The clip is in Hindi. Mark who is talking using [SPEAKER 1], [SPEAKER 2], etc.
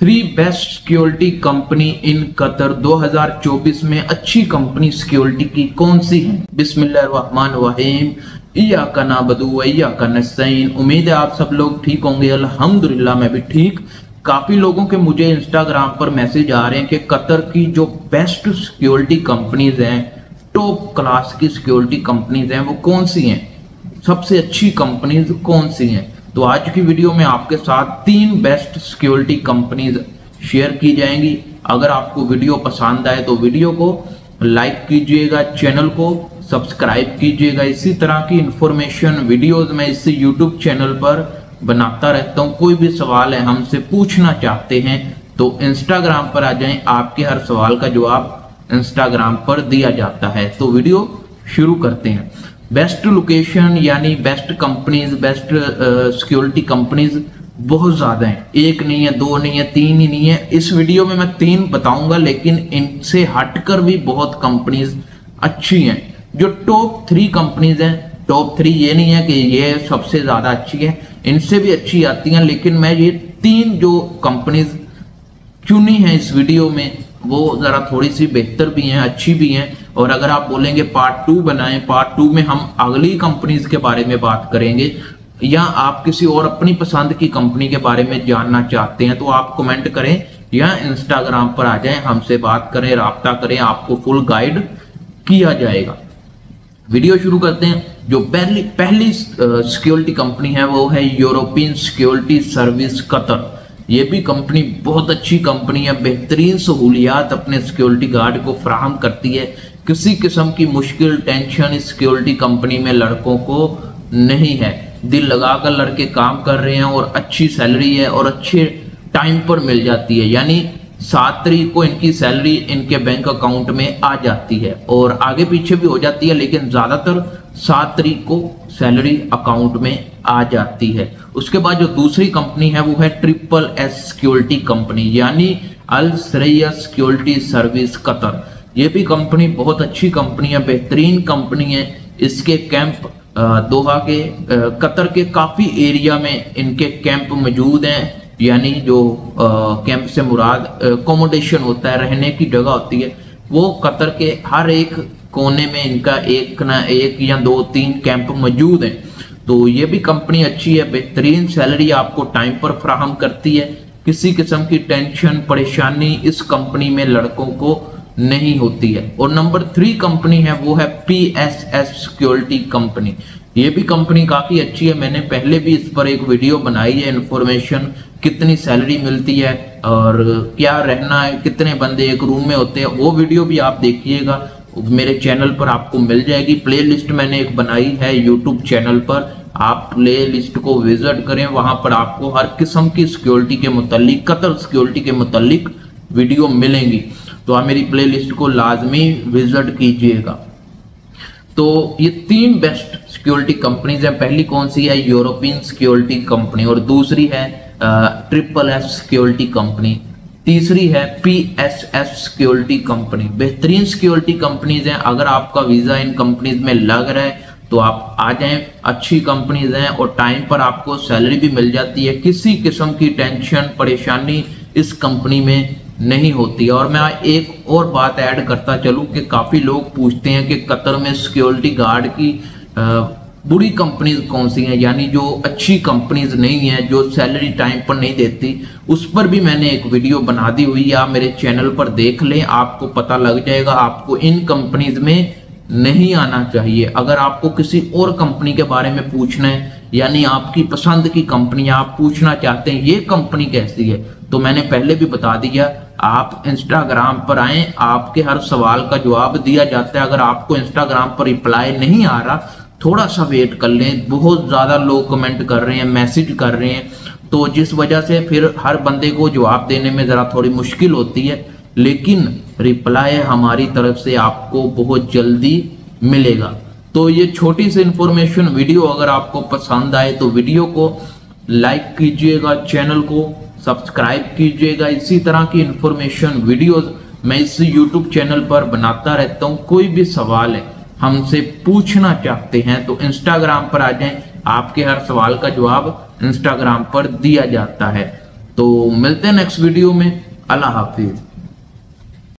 [SPEAKER 1] Three best security company in Qatar 2024 में अच्छी कंपनी सिक्योरिटी की कौन सी है? बिस्मिल्लाहिर्रहमानिर्रहीम। इया का नाबदू इया का नस्तीन उम्मीद है आप सब लोग ठीक होंगे। अल्हम्दुलिल्लाह, मैं भी ठीक। काफ़ी लोगों के मुझे इंस्टाग्राम पर मैसेज आ रहे हैं कि कतर की जो बेस्ट सिक्योरिटी कंपनीज़ हैं टॉप क्लास की सिक्योरिटी कंपनीज़ हैं, वो कौन सी हैं? सबसे अच्छी कंपनीज़ कौन सी हैं? तो आज की वीडियो में आपके साथ तीन बेस्ट सिक्योरिटी कंपनीज़ शेयर की जाएँगी। अगर आपको वीडियो पसंद आए तो वीडियो को लाइक कीजिएगा चैनल को सब्सक्राइब कीजिएगा। इसी तरह की इंफॉर्मेशन वीडियोस मैं इस यूट्यूब चैनल पर बनाता रहता हूँ। कोई भी सवाल है, हमसे पूछना चाहते हैं तो इंस्टाग्राम पर आ जाएँ। आपके हर सवाल का जवाब इंस्टाग्राम पर दिया जाता है। तो वीडियो शुरू करते हैं। बेस्ट लोकेशन यानी best companies best security companies बहुत ज़्यादा हैं। एक नहीं है, दो नहीं है, तीन ही नहीं है। इस वीडियो में मैं तीन बताऊँगा, लेकिन इनसे हटकर भी बहुत कंपनीज़ अच्छी हैं। जो टॉप थ्री कंपनीज़ हैं टॉप थ्री ये नहीं है कि ये सबसे ज़्यादा अच्छी है, इनसे भी अच्छी आती हैं, लेकिन मैं ये तीन जो कंपनीज़ चुनी है इस वीडियो में, वो ज़रा थोड़ी सी बेहतर भी हैं, अच्छी भी हैं। और अगर आप बोलेंगे पार्ट टू बनाएँ पार्ट टू में हम अगली कंपनीज़ के बारे में बात करेंगे, या आप किसी और अपनी पसंद की कंपनी के बारे में जानना चाहते हैं तो आप कमेंट करें या इंस्टाग्राम पर आ जाएँ, हमसे बात करें, रबता करें, आपको फुल गाइड किया जाएगा। वीडियो शुरू करते हैं। जो पहली पहली सिक्योरिटी कंपनी है, वो है यूरोपियन सिक्योरिटी सर्विस कतर ये भी कंपनी बहुत अच्छी कंपनी है, बेहतरीन सहूलियात अपने सिक्योरिटी गार्ड को फ्राहम करती है। किसी किस्म की मुश्किल टेंशन इस सिक्योरिटी कंपनी में लड़कों को नहीं है। दिल लगाकर लड़के काम कर रहे हैं और अच्छी सैलरी है और अच्छे टाइम पर मिल जाती है। यानी सात तारीख को इनकी सैलरी इनके बैंक अकाउंट में आ जाती है और आगे पीछे भी हो जाती है, लेकिन ज़्यादातर सात तारीख को सैलरी अकाउंट में आ जाती है। उसके बाद जो दूसरी कंपनी है, वो है ट्रिपल एस सिक्योरिटी कंपनी यानी Al Saraya security service Qatar. ये भी कंपनी बहुत अच्छी कंपनी है, बेहतरीन कंपनी है। इसके कैंप दोहा के कतर के काफ़ी एरिया में इनके कैंप मौजूद हैं। यानी जो कैंप से मुराद अकोमोडेशन होता है, रहने की जगह होती है, वो कतर के हर एक कोने में इनका एक ना एक या दो तीन कैंप मौजूद हैं। तो ये भी कंपनी अच्छी है, बेहतरीन सैलरी आपको टाइम पर फ्राहम करती है। किसी किस्म की टेंशन परेशानी इस कंपनी में लड़कों को नहीं होती है। और नंबर थ्री कंपनी है, वो है P S S security company ये भी कंपनी काफ़ी अच्छी है। मैंने पहले भी इस पर एक वीडियो बनाई है इन्फॉर्मेशन कितनी सैलरी मिलती है और क्या रहना है, कितने बंदे एक रूम में होते हैं, वो वीडियो भी आप देखिएगा। मेरे चैनल पर आपको मिल जाएगी। प्ले लिस्ट मैंने एक बनाई है यूट्यूब चैनल पर। आप प्ले लिस्ट को विज़िट करें, वहाँ पर आपको हर किस्म की सिक्योरिटी के मुतलिक कतर सिक्योरिटी के मुतलिक वीडियो मिलेंगी। तो आप मेरी प्लेलिस्ट को लाजमी विज़िट कीजिएगा। तो ये तीन बेस्ट सिक्योरिटी कंपनीज़ हैं। पहली कौन सी है? यूरोपियन सिक्योरिटी कंपनी और दूसरी है ट्रिपल एफ़ सिक्योरिटी कंपनी तीसरी है P S S security company बेहतरीन सिक्योरिटी कंपनीज़ हैं। अगर आपका वीज़ा इन कंपनीज़ में लग रहा है तो आप आ जाएँ। अच्छी कंपनीज़ हैं और टाइम पर आपको सैलरी भी मिल जाती है। किसी किस्म की टेंशन परेशानी इस कंपनी में नहीं होती। और मैं एक और बात ऐड करता चलूँ कि काफ़ी लोग पूछते हैं कि कतर में सिक्योरिटी गार्ड की बुरी कंपनीज़ कौन सी हैं? यानी जो अच्छी कंपनीज़ नहीं है, जो सैलरी टाइम पर नहीं देती, उस पर भी मैंने एक वीडियो बना दी हुई। आप मेरे चैनल पर देख लें, आपको पता लग जाएगा, आपको इन कंपनीज़ में नहीं आना चाहिए। अगर आपको किसी और कंपनी के बारे में पूछना है, यानी आपकी पसंद की कंपनी आप पूछना चाहते हैं, ये कंपनी कैसी है? तो मैंने पहले भी बता दिया आप इंस्टाग्राम पर आए, आपके हर सवाल का जवाब दिया जाता है। अगर आपको इंस्टाग्राम पर रिप्लाई नहीं आ रहा थोड़ा सा वेट कर लें। बहुत ज़्यादा लोग कमेंट कर रहे हैं मैसेज कर रहे हैं। तो जिस वजह से फिर हर बंदे को जवाब देने में ज़रा थोड़ी मुश्किल होती है। लेकिन रिप्लाई हमारी तरफ़ से आपको बहुत जल्दी मिलेगा। तो ये छोटी सी इंफॉर्मेशन वीडियो अगर आपको पसंद आए तो वीडियो को लाइक कीजिएगा चैनल को। सब्सक्राइब कीजिएगा। इसी तरह की इंफॉर्मेशन वीडियोस मैं इस यूट्यूब चैनल पर बनाता रहता हूँ। कोई भी सवाल है, हमसे पूछना चाहते हैं तो इंस्टाग्राम पर आ जाएँ। आपके हर सवाल का जवाब इंस्टाग्राम पर दिया जाता है। तो मिलते हैं नेक्स्ट वीडियो में। अल्लाह हाफिज।